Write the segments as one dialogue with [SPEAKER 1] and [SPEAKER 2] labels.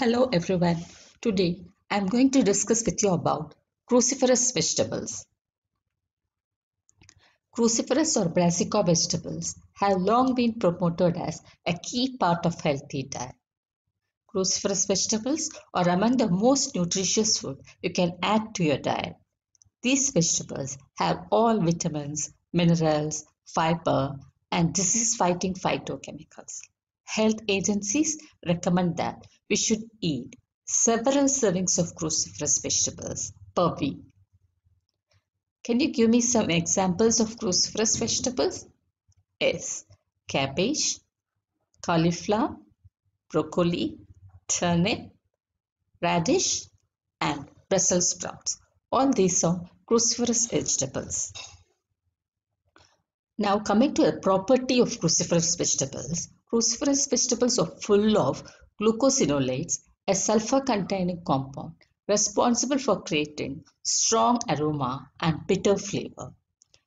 [SPEAKER 1] Hello everyone. Today I'm going to discuss with you about cruciferous vegetables. Cruciferous or brassica vegetables have long been promoted as a key part of healthy diet. Cruciferous vegetables are among the most nutritious food you can add to your diet. These vegetables have all vitamins, minerals, fiber, and disease-fighting phytochemicals. Health agencies recommend that we should eat several servings of cruciferous vegetables per week. Can you give me some examples of cruciferous vegetables? Yes, cabbage, cauliflower, broccoli, turnip, radish, and Brussels sprouts. All these are cruciferous vegetables. Now coming to the property of cruciferous vegetables. Cruciferous vegetables are full of glucosinolates, a sulfur-containing compound responsible for creating strong aroma and bitter flavor.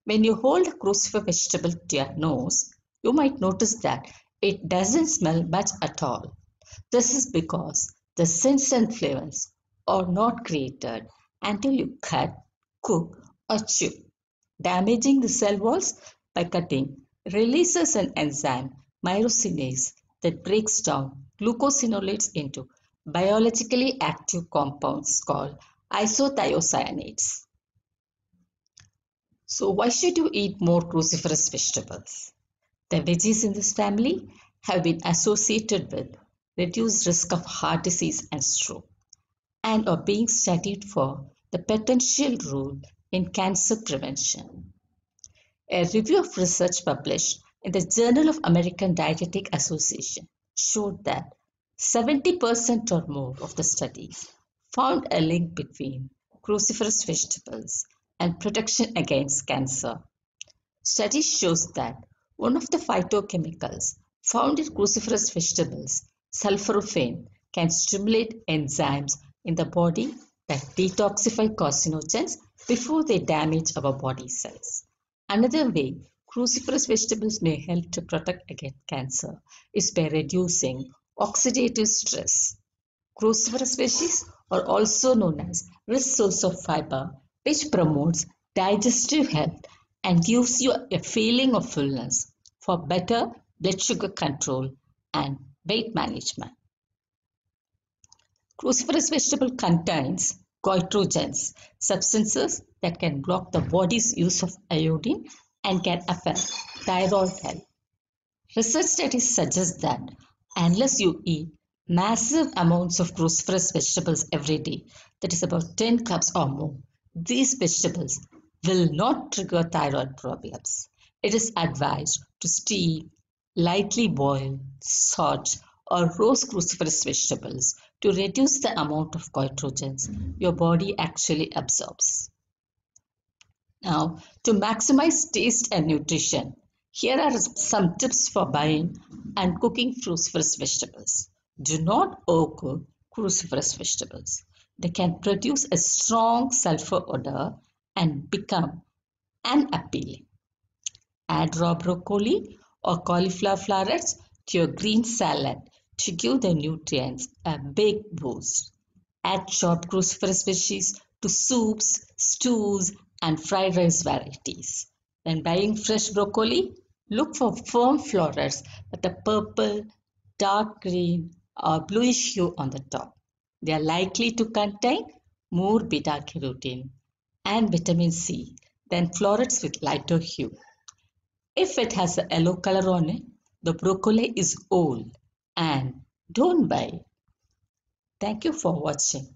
[SPEAKER 1] When you hold a cruciferous vegetable to your nose, you might notice that it doesn't smell much at all. This is because the scents and flavors are not created until you cut, cook or chew. Damaging the cell walls by cutting releases an enzyme myrosinase that breaks down glucosinolates into biologically active compounds called isothiocyanates. So why should you eat more cruciferous vegetables? The veggies in this family have been associated with reduced risk of heart disease and stroke and are being studied for the potential role in cancer prevention. A review of research published in the Journal of American Dietetic Association showed that 70% or more of the studies found a link between cruciferous vegetables and protection against cancer. Study shows that one of the phytochemicals found in cruciferous vegetables, sulforaphane, can stimulate enzymes in the body that detoxify carcinogens before they damage our body cells. Another way cruciferous vegetables may help to protect against cancer is by reducing oxidative stress. Cruciferous veggies are also known as rich source of fiber which promotes digestive health and gives you a feeling of fullness for better blood sugar control and weight management. Cruciferous vegetable contains goitrogens, substances that can block the body's use of iodine and can affect thyroid health. Research studies suggest that unless you eat massive amounts of cruciferous vegetables every day, that is about 10 cups or more, these vegetables will not trigger thyroid problems. It is advised to steam, lightly boil, salt, or roast cruciferous vegetables to reduce the amount of goitrogens your body actually absorbs. Now, to maximize taste and nutrition, here are some tips for buying and cooking cruciferous vegetables. Do not overcook cruciferous vegetables. They can produce a strong sulfur odor and become unappealing. Add raw broccoli or cauliflower florets to your green salad to give the nutrients a big boost. Add chopped cruciferous veggies to soups, stews, and fried rice varieties. When buying fresh broccoli, look for firm florets with a purple, dark green, or bluish hue on the top. They are likely to contain more beta carotene and vitamin C than florets with lighter hue. If it has a yellow color on it, the broccoli is old and don't buy. Thank you for watching.